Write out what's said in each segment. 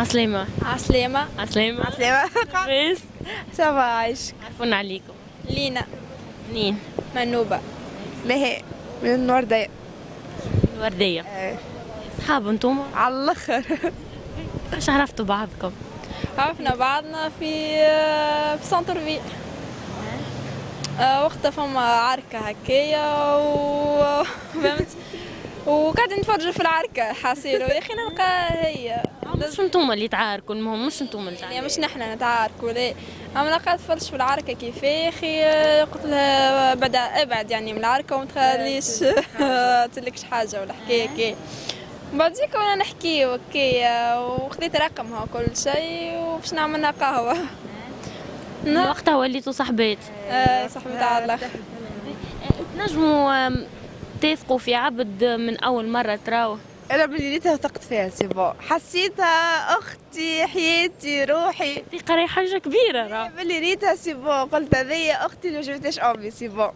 عسلامة. عسلامة. عسلامة. عسلامة. بس. ça va عايشك عرفونا عليكم. لينا. منين؟ منوبة. مهي من الوردية الوردية صحاب أنتم؟ على الآخر. كيفاش عرفتوا بعضكم؟ عرفنا بعضنا في في centre في وقتها فما عركة هكايا و فهمت؟ وقاعدين نتفرجوا في العركة حاسيلو يا أخي نلقى هي. مش أنتم اللي تعاركوا المهم مش أنتم اللي تعاركوا. مش نحنا نتعاركوا لا أما لقيت نتفرج في العركة كيف؟ يا أخي قلت لها بعد ابعد يعني من العركة وما تخليش. تلكش حاجة ولا حكاية كي بعديك وأنا نحكي أوكي. وخذيت رقمها وكل شيء وباش نعملنا نعم. وقتها وليتوا صحبات آه، صاحبي تاع الله تنجموا تثقوا في عبد من أول مرة تراوه أنا باللي ريتها وثقت فيها c'est bon حسيتها أختي حياتي روحي. في قراي حاجة كبيرة راه. باللي ريتها c'est bon قلت هذه أختي اللي ما جبتهاش أمي c'est bon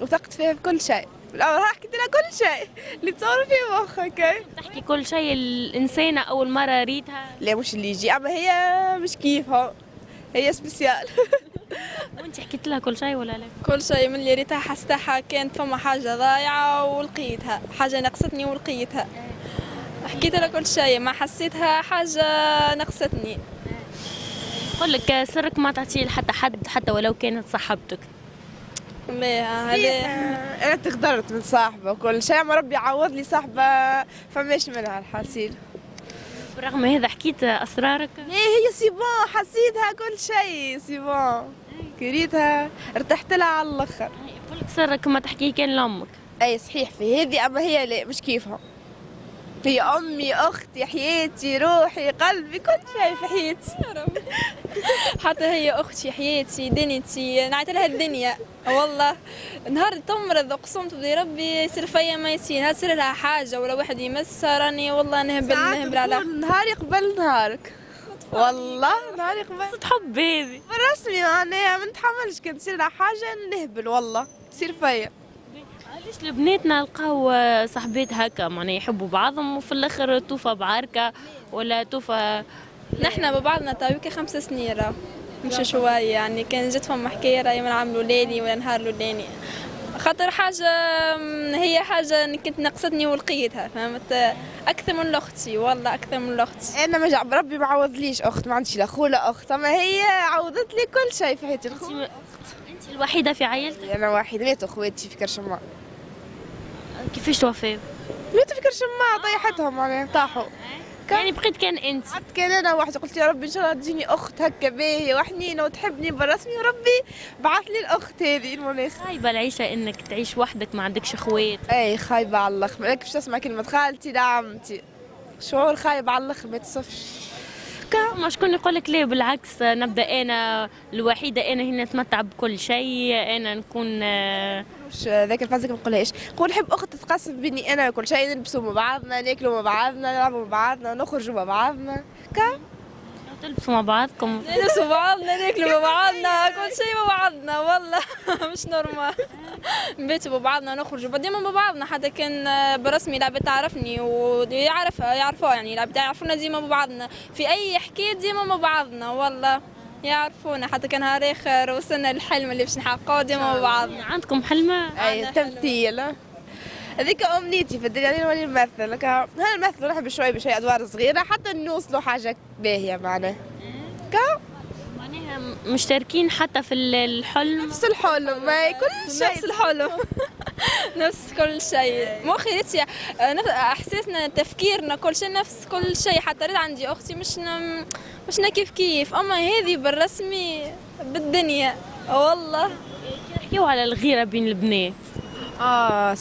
وثقت فيها في كل شيء. بالاول حكيت لها كل شيء. اللي تصور في مخك. تحكي كل شيء الإنسانة أول مرة ريتها. لا مش اللي يجي. أما هي مش كيفها. هي spéciale. وانت حكيت لها كل شيء ولا لا؟ كل شيء من اللي ريتها حسيتها كانت فما حاجة ضايعة ولقيتها. حاجة نقصتني ولقيتها. حكيت لها كل شيء ما حسيتها حاجة نقصتني. نقول لك سرك ما تعطيه لحتى حد حتى ولو كانت صاحبتك. هذا أنا تقدرت من صاحبة وكل شيء أما ربي يعوض لي صاحبة فماش منها الحصيل برغم هذا حكيت أسرارك؟ ليه هي c'est bon حسيتها كل شيء c'est bon ريتها ارتحت لها على الآخر. لك سرك ما تحكيه كان لأمك. أي صحيح في هذه أما هي لا مش كيفها. هي أمي أختي حياتي روحي قلبي كل شيء في حياتي. حتى هي أختي حياتي دنيتي نعيط لها الدنيا. والله نهار تمرض اقسمت بربي يصير فيا ما يصير تصير لها حاجة ولا واحد يمسها راني والله نهبل نهبل على نهاري قبل نهارك. والله نهاري قبل. تحب هذه بالرسمي أنا ما نتحملش كان تصير لها حاجة نهبل والله تصير فيا. علاش البنات نلقاو صاحبات هكا؟ معناها يحبوا بعضهم وفي الآخر توفى بعركة ولا توفى نحنا ببعضنا تويك خمس سنين راه مش شوية يعني كان جت فما حكاية راهي ما نعملوا ليلي ولا نهار ليلي خاطر حاجة م، هي حاجة إن كنت نقصتني ولقيتها فهمت؟ أكثر من أختي والله أكثر من أختي أنا ما جاب ربي ما عوضليش أخت ما عنديش لا خو لا أخت أما هي عوضت لي كل شيء في حياتي الخو. انت الوحيدة في عائلتك؟ أنا واحد مات أخواتي في كرشماء كيفاش توفاو ماتوا في كرشماء طيحتهم معناها طاحوا. يعني بقيت كان انت. قعدت كان أنا واحدة قلت يا ربي ان شاء الله تجيني اخت هكا باهية. وحنينة وتحبني بالرسمي وربي بعث لي الاخت هذه المناسبة. خايبة العيشة انك تعيش وحدك ما عندكش اخوات. اي خايبة على الآخر مالك باش تسمع كلمة خالتي لا عمتي. شعور خايب على الآخر ما تصفش. ما شكون يقول لك لا بالعكس نبدأ أنا الوحيدة أنا هنا نتمتع بكل شيء أنا نكون آه، ذاك الفازك ما نقولهاش نقول نحب أخت تتقاسم بيني أنا وكل شيء نلبسوا مع بعضنا ناكلوا مع بعضنا نلعبوا مع بعضنا نخرجوا مع بعضنا. كا تلبسوا مع بعضكم. نلبسوا مع بعضنا ناكلوا مع بعضنا كل شيء مع بعضنا والله. مش نورمال نبيتوا مع بعضنا نخرجوا ديما مع بعضنا. حتى كان برسمي لعبة تعرفني ويعرفها يعرفوها يعني لعبة يعرفونا ديما مع بعضنا. في أي حكاية ديما مع بعضنا والله. يعرفونا. حتى كان نهار آخر وصلنا للحلم اللي باش نحققه ديما مع بعضنا. عندكم حلمة؟ اي تمثيل. هذيك أمنيتي في الدنيا أنا نولي نمثل. هكا هذا المثل نحب شوي بشوي أدوار صغيرة حتى نوصلوا حاجة باهية معناه كا معناها مشتركين حتى في ال- الحلم. نفس الحلم ما كل شيء نفس الحلم. نفس كل شيء. مخي إحساسنا تفكيرنا كل شيء نفس كل شيء. حتى ريت عندي أختي مش ن... مش كيف كيف. أما هذه بالرسمي بالدنيا. والله. نحكيو على الغيرة بين البنات. آه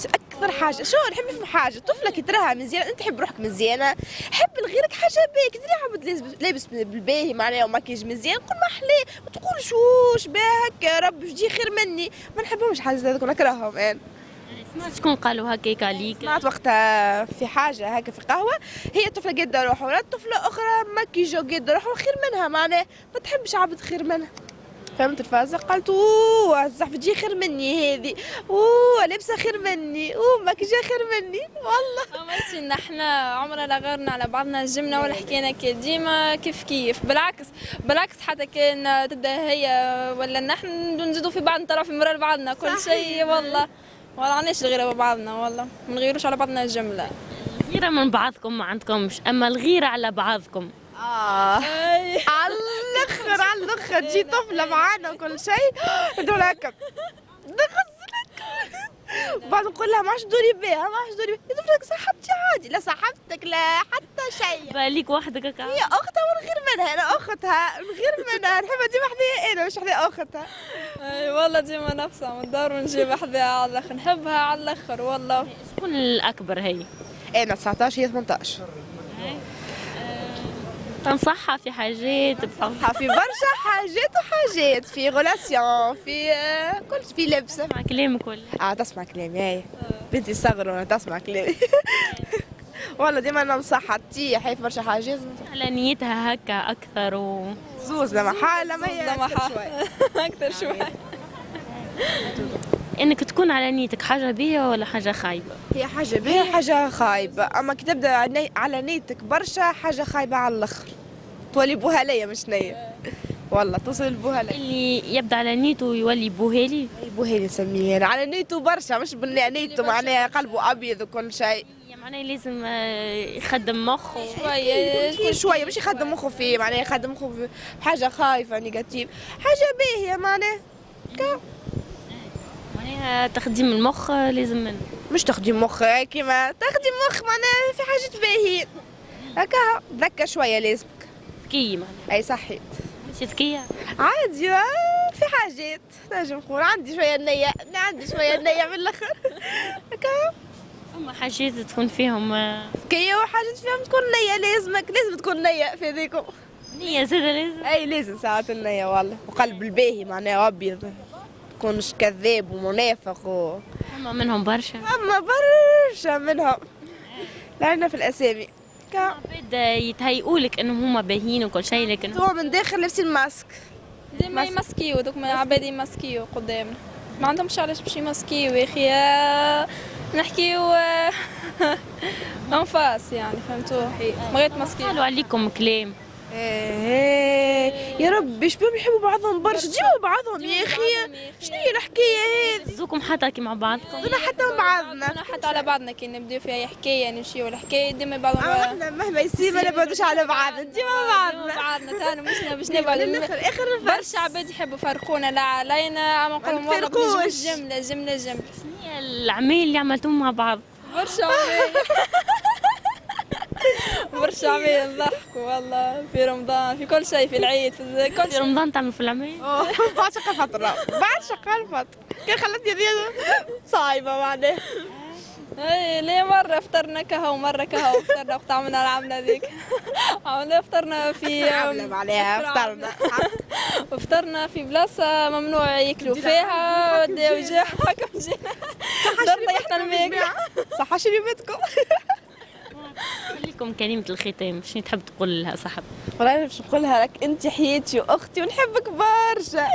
أكثر حاجة. شو نحب نفهم حاجة؟ طفلة كي تراها مزيانه أنت تحب روحك مزيانه حب لغيرك حاجة باهيه كي عبد لابس- بالباهي معناها وماكياج مزيان قول ما احلاه ما تقولش وش باهك يا رب يجي خير مني. ما نحبهمش حاجة هذوك نكرههم أنا سمعت شكون قالوا هكاك عليك. سمعت وقتها في حاجة هكا في قهوة. هي طفلة قاده روحها ولا طفلة أخرى ماكيجو قاده روحها خير منها معناه ما تحبش عبد خير منها. فهمت الفازة؟ قالت أوه الزحف تجي خير مني هذه أوه لابسة خير مني. أوه ماكيجة خير مني. والله. عملتي إن إحنا عمرنا لا غيرنا على بعضنا جمنا ولا حكينا كي ديما كيف كيف. بالعكس بالعكس حتى كان تبدأ هي ولا نحن نزيدوا في بعض في مرة لبعضنا كل شيء والله. ولا عندناش الغيرة ببعضنا والله. ما نغيروش على بعضنا الجملة الغيرة من بعضكم ما عندكمش أما الغيرة على بعضكم. آه. على الأخر على الأخر تجي طفلة معانا وكل شيء. تقول هكا بعد نقول لها ما عادش دوري بيها ما عادش دوري بيها. طفلك صاحبتي عادي. لا صاحبتك لا حتى شيء. باليك وحدك هكا. هي أختها ونغير منها أنا أختها نغير منها. نحبها ديما حذايا أنا مش حذايا أختها. أي والله ديما نفسها. من الدار ونجيب حذاها على الأخر. نحبها على الأخر والله. شكون الأكبر هي؟ أنا 19 هي 18 تنصحها في حاجات بفهم في برشا حاجات وحاجات في relations في آه، كل في لبس. مع كلامك ولا آه تسمع كلامي هاي بنتي صغر وأنا تسمع كلامي والله ديما ننصحها تي حيث برشا حاجات. على نيتها هكا أكثر و زوز لما حالة ما هي شوي. أكثر شوي. إنك تكون على نيتك حاجة بيها ولا حاجة خايبة؟ هي حاجة باهية حاجة خايبة. أما كي تبدأ على نيتك برشا حاجة خايبة على الآخر. تولي بوهلية مش نية. والله توصل بوهلية اللي يبدأ على نيته يولي بوهالي بوهلي نسميه على نيته برشا مش نيته معناها قلبه أبيض وكل شيء. يعني معناه لازم آه، يخدم مخه. شوية شوية شوية مش يخدم مخه فيه معناها يخدم مخه في حاجة خايفة نيجاتيف حاجة باهية معناها. كا- معناها تخديم المخ آه، لازم منه. مش تخدم مخ كيما تخدم مخ معناها في حاجات باهيين هكا ذكا شوية لازمك ذكيه معناها أي صحيت مش ذكيه عادي آه، في حاجات نجم نقول. عندي شوية نية عندي شوية نية من الآخر. هكا. اما حاجات تكون فيهم آه، ذكية وحاجات فيهم تكون نية لازمك لازم تكون نية في ذيكم نية زادة لازم. أي لازم ساعات النية والله. وقلب الباهي معناها أبيض. تكونش كذاب ومنافق و... أما منهم برشا. أما برشا منهم. لعنا في الأسامي كا عباد يتهيئولك إنهم هما باهيين وكل شيء لكن هو من داخل لابسين ماسك. ديما يمسكيو دوك من عباد يمسكيو قدامنا. ما عندهمش علاش باش يمسكيو يا أخي نحكيو آه، أنفاس يعني فهمتوا؟ ما غير تمسكيو قالوا عليكم كلام. إيه يا رب شباب يحبوا بعضهم برشا؟ ديما بعضهم يا أخي. شنو هي الحكاية هذه؟ زوكم حتى كي مع بعضكم. أنا حتى مع بعضنا. أنا حتى على بعضنا كي نبداو في أي حكاية نمشيو الحكاية ديما بعضهم أما إحنا مهما يصير ما نبعدوش على بعضنا. ديما بعضنا. بعضنا. تانا مش باش نبعد آخر برشا عباد يحبوا يفرقونا. لا علينا أما نقولهم والله نفرقوش. جملة جملة. جمله هي العمال اللي عملتوهم مع بعض؟ برشا عباد نضحكوا والله في رمضان في كل شيء في العيد في كل في شيء. رمضان تعمل في العمال أوه، بعد شقة فترة بعد شقة فترة كان خلتني ذي صايبة معناها اي ليه مرة فطرنا كهو مرة كهو. فطرنا وقت عملنا العملة ذيك. عملنا فطرنا في عملة معناها فطرنا فطرنا في بلاصة ممنوع يأكلوا فيها. وداو جا هكا جينا صح شريبتكم لكم كلمة الختام. شنو تحب تقول لها صاحب؟ والله أنا باش نقولها لك أنت حياتي وأختي ونحبك برشا.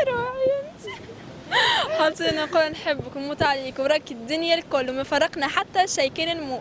حالتي نقول نحبك ونموت عليك وراك الدنيا الكل وما فرقنا حتى شيء كان نموت